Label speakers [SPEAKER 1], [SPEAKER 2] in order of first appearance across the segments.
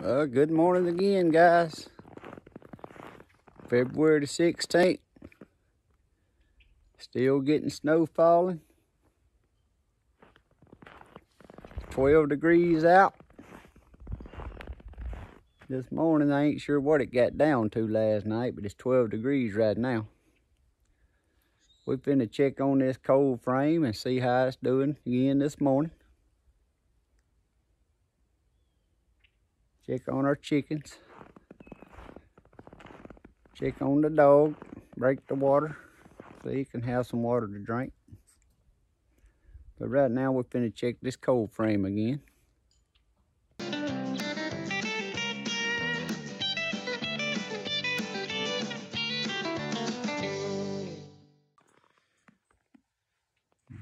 [SPEAKER 1] Well, good morning again, guys. February the 16th. Still getting snow falling. 12 degrees out. This morning, I ain't sure what it got down to last night, but it's 12 degrees right now. We finna check on this cold frame and see how it's doing again this morning. Check on our chickens. Check on the dog. Break the water so he can have some water to drink. But right now we're finna check this cold frame again.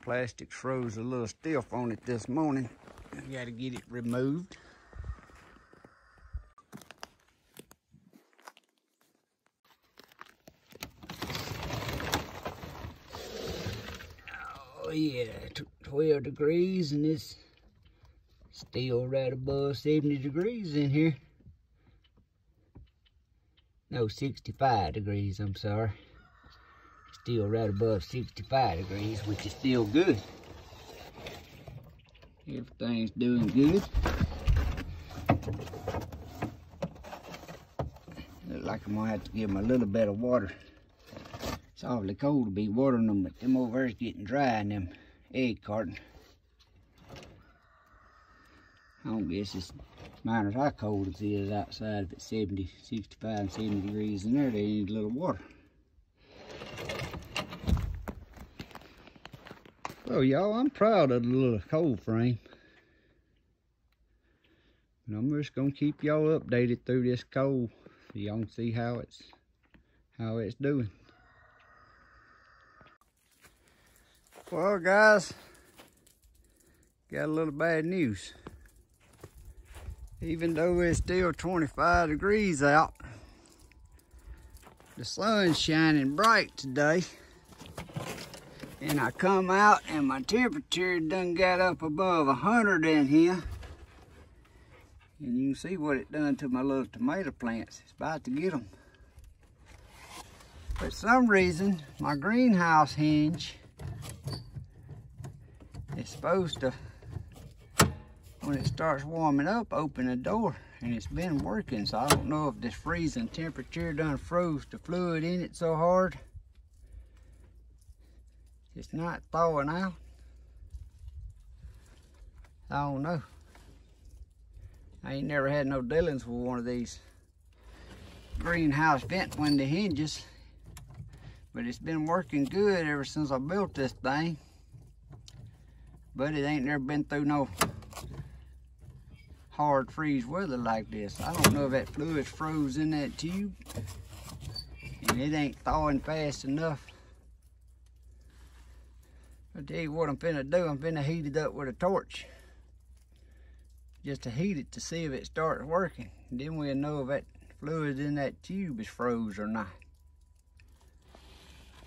[SPEAKER 1] Plastic froze a little stiff on it this morning. Got to get it removed. 12 degrees and it's still right above 70 degrees in here. No, 65 degrees, I'm sorry still right above 65 degrees, which is still good. Everything's doing good. Look like I'm gonna have to give them a little bit of water. It's awfully cold to be watering them, but them over there's getting dry in them egg carton. I don't guess it's matters how cold it is outside. If it's 70, 65, 70 degrees in there, they need a little water. So y'all, I'm proud of the little cold frame. And I'm just gonna keep y'all updated through this cold so y'all can see how it's how it's doing. Well guys, got a little bad news. Even though it's still 25 degrees out, the sun's shining bright today. And I come out and my temperature done got up above 100 in here. And you can see what it done to my little tomato plants. It's about to get them. For some reason, my greenhouse hinge is supposed to, when it starts warming up, open the door. And it's been working, so I don't know if this freezing temperature done froze the fluid in it so hard it's not thawing out. I don't know. I ain't never had no dealings with one of these greenhouse vent window hinges. But it's been working good ever since I built this thing. But it ain't never been through no hard freeze weather like this. I don't know if that fluid's froze in that tube. And it ain't thawing fast enough I'll tell you what I'm finna do. I'm finna heat it up with a torch. Just to heat it to see if it starts working. Then we'll know if that fluid in that tube is froze or not.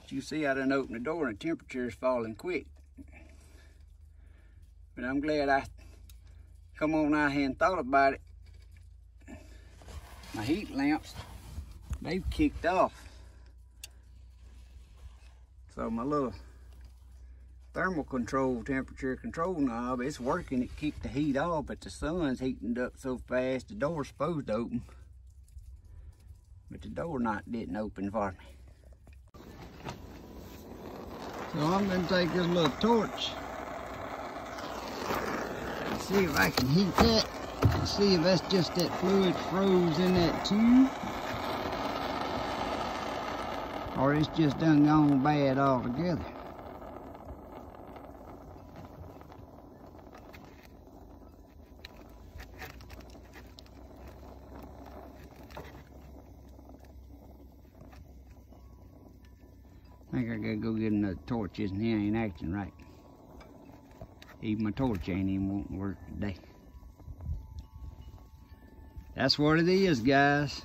[SPEAKER 1] But you see I done opened the door and the temperature is falling quick. But I'm glad I come on out here and thought about it. My heat lamps, they've kicked off. So my little thermal control, temperature control knob, it's working. It kicked the heat off, but the sun's heating up so fast, the door's supposed to open. But the door not didn't open for me. So I'm gonna take this little torch see if I can heat that and see if that's just that fluid froze in that tube or it's just done gone bad altogether. I think I gotta go get another torch. Isn't he ain't acting right. Even my torch ain't even won't work today. That's what it is, guys.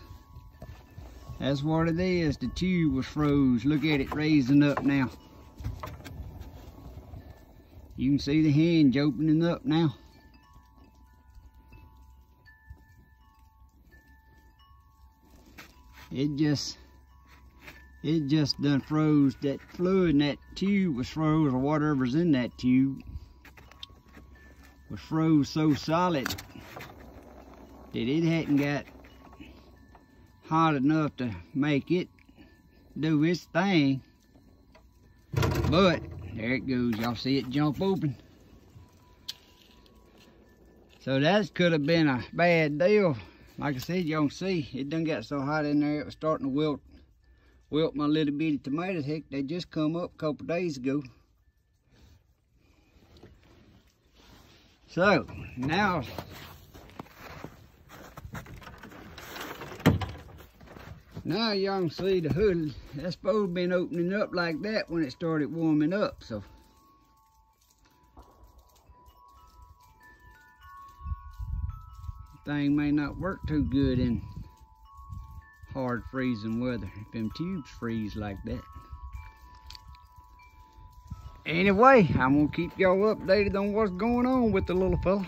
[SPEAKER 1] That's what it is. The tube was froze. Look at it raising up now. You can see the hinge opening up now. it just it just done froze that fluid in that tube was froze or whatever's in that tube was froze so solid. That it hadn't got hot enough to make it do its thing. But there it goes. Y'all see it jump open? So that could have been a bad deal. Like I said, y'all see, it done got so hot in there, it was starting to wilt, wilt my little bitty tomatoes. Heck, they just come up a couple days ago. So, now, now y'all can see the hood, that's supposed been opening up like that when it started warming up, so. thing may not work too good in hard freezing weather if them tubes freeze like that. Anyway, I'm gonna keep y'all updated on what's going on with the little fella.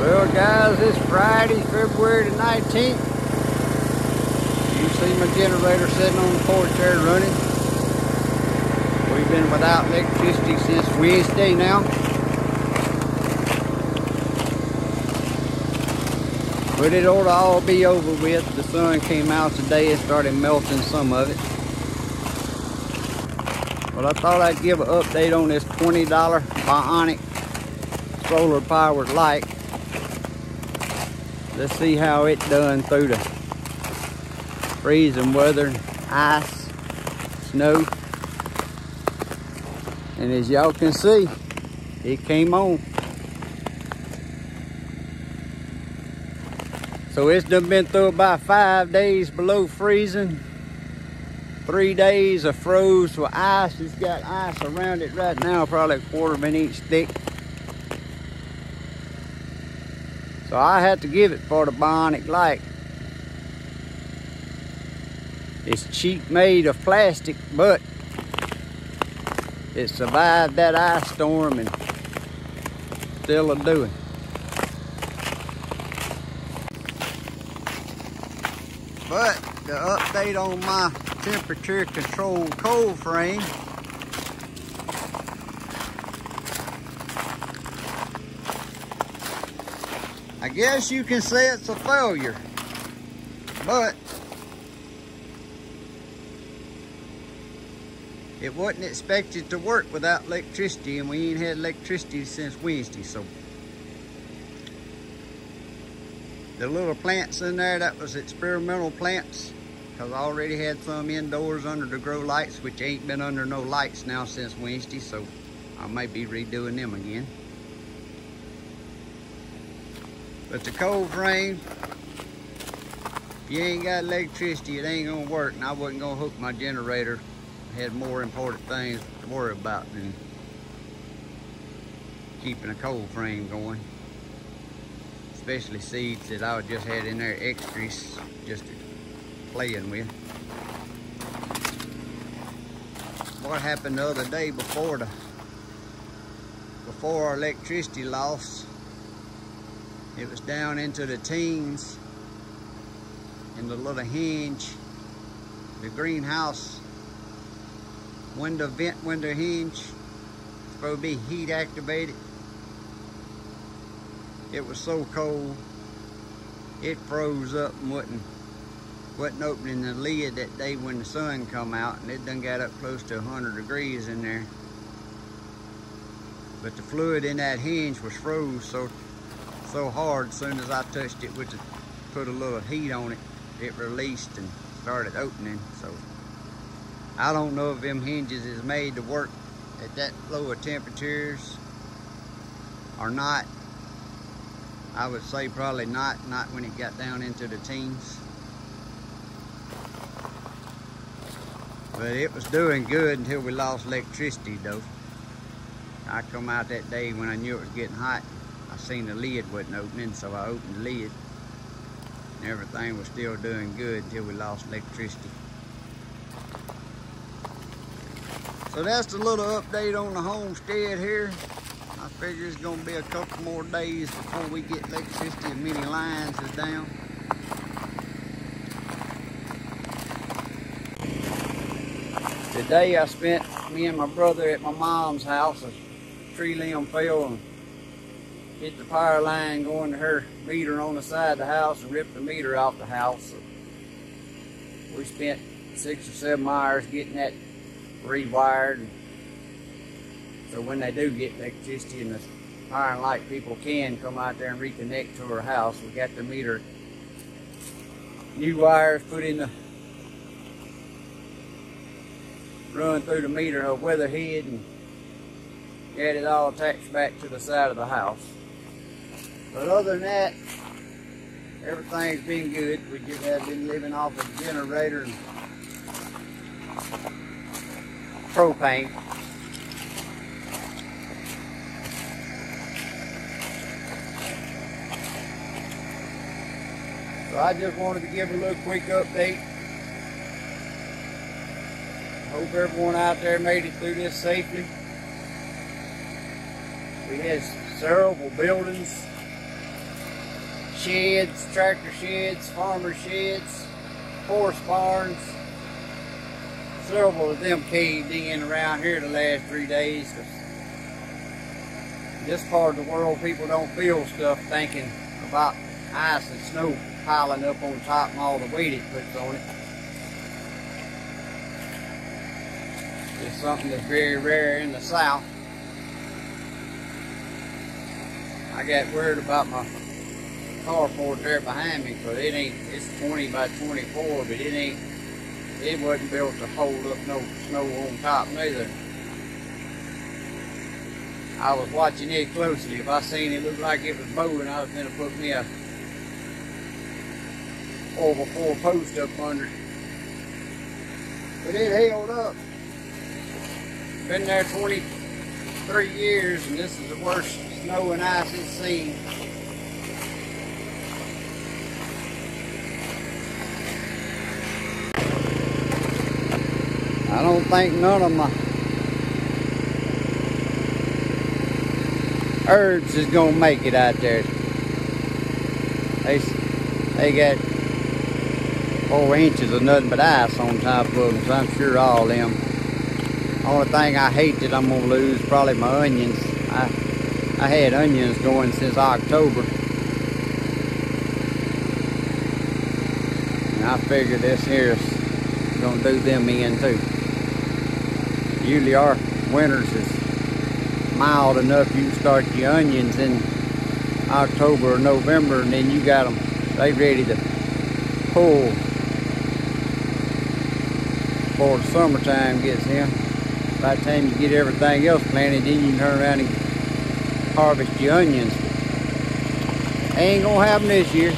[SPEAKER 1] Well guys, it's Friday, February the 19th. You see my generator sitting on the porch there running. We've been without electricity since Wednesday now. But it ought to all be over with. The sun came out today and started melting some of it. Well, I thought I'd give an update on this $20 Bionic solar powered light. Let's see how it done through the freezing weather, ice, snow. And as y'all can see, it came on. So it's done been through about five days below freezing. Three days of froze with ice. It's got ice around it right now, probably a quarter of an inch thick. So I had to give it for the bionic light. It's cheap made of plastic, but it survived that ice storm and still a doing. But the update on my temperature control cold frame. I guess you can say it's a failure but it wasn't expected to work without electricity and we ain't had electricity since Wednesday so the little plants in there, that was experimental plants because I already had some indoors under the grow lights, which ain't been under no lights now since Wednesday, so I may be redoing them again. But the cold frame, if you ain't got electricity, it ain't gonna work, and I wasn't gonna hook my generator. I had more important things to worry about than keeping a cold frame going especially seeds that I just had in there extras just playing with. What happened the other day before the before our electricity loss, it was down into the teens in the little hinge, the greenhouse window vent window hinge, be heat activated. It was so cold, it froze up and wasn't, wasn't opening the lid that day when the sun come out and it done got up close to 100 degrees in there. But the fluid in that hinge was froze so so hard as soon as I touched it, which put a little heat on it, it released and started opening. So I don't know if them hinges is made to work at that lower temperatures or not. I would say probably not, not when it got down into the teens. But it was doing good until we lost electricity though. I come out that day when I knew it was getting hot. I seen the lid wasn't opening, so I opened the lid. And everything was still doing good until we lost electricity. So that's the little update on the homestead here figure it's gonna be a couple more days before we get electricity and many lines is down. Today I spent me and my brother at my mom's house, a tree limb fell and hit the power line going to her meter on the side of the house and ripped the meter off the house. So we spent six or seven hours getting that rewired so when they do get electricity and the and light people can come out there and reconnect to our house, we got the meter, new wires put in the run through the meter of weatherhead and get it all attached back to the side of the house. But other than that, everything's been good. We just have been living off a generator and propane. So I just wanted to give a little quick update Hope everyone out there made it through this safely. We had several buildings, sheds, tractor sheds, farmer sheds, horse barns. Several of them caved in around here the last three days. This part of the world, people don't feel stuff thinking about ice and snow piling up on top and all the weight it puts on it. It's something that's very rare in the south. I got worried about my carport there behind me because it ain't, it's 20 by 24, but it ain't, it wasn't built to hold up no snow on top neither. I was watching it closely. If I seen it look like it was bowling, I was going to put me a Oh, over four posts up under. But it held up. Been there 23 years and this is the worst snow and ice it's seen. I don't think none of my herbs is gonna make it out there. They, they got four inches of nothing but ice on top of them, so I'm sure all them only thing I hate that I'm gonna lose probably my onions. I I had onions going since October. And I figure this here is gonna do them in too. Usually our winters is mild enough you can start your onions in October or November and then you got them they ready to pull before the summertime gets here. By the time you get everything else planted, then you can turn around and harvest your onions. Ain't gonna happen this year.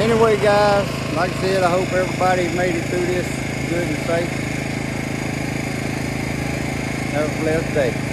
[SPEAKER 1] Anyway, guys, like I said, I hope everybody made it through this good and safe. Have a blessed day.